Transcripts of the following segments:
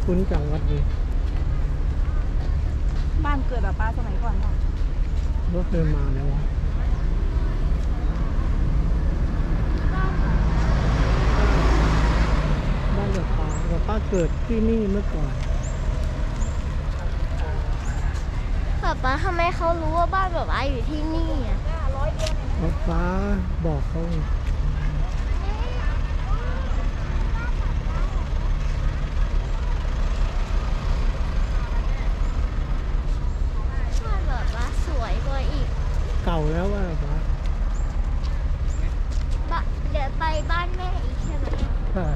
ไม่คุ้นจังวัดนี้บ้านเกิดแบบป้าสมัยก่อนเปล่ะรถเคยมาแล้ววะบ้านกับป้ากับป้าเกิดที่นี่เมื่อก่อนป๊าป๊าทำไมเขารู้ว่าบ้านป๊าป๊าอยู่ที่นี่อะ เพราะฟ้าบอกเขาไง บ้านป๊าป๊าสวยกว่าอีก เก่าแล้วว่าฟ้าบะเดี๋ยวไปบ้านแม่อีกใช่ไหม ใช่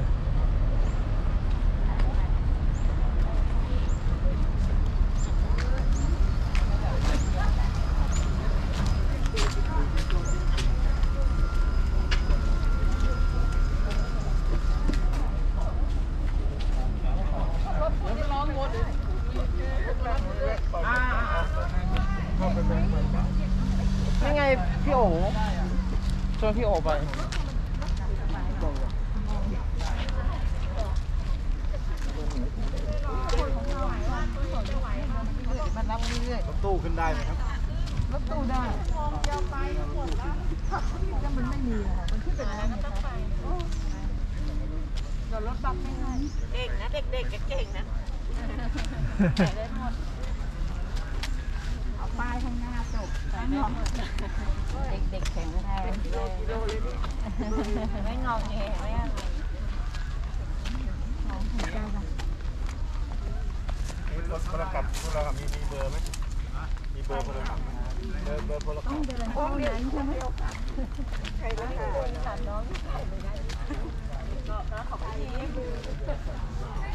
ให้พี่โอ๋ชวนพี่โอไปมันรับเรื่อยรถตู้ขึ้นได้ไหมครับรถตู้ได้มองเดียวไปหมดแล้วแล้มันไม่มีค่ะมันขึ้นไปแล้วนะคะเดี๋ยวรถบัสไม่ได้เก่งนะเด็กๆก็เก่งนะได้หมดเอาป้ายข้างหน้าจบ เด็กๆแข็งแรงไม่งองแงไม่อะไรรถพลกลับพลกลับมีมีเบอร์ไหมมีเบอร์พลกลับไหมเบอร์เบอร์พลกลับเหนื่อยไหมไม่เหนื่อยแข็งแ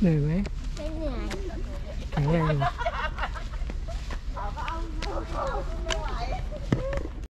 Lười quá. Thằng này